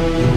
You.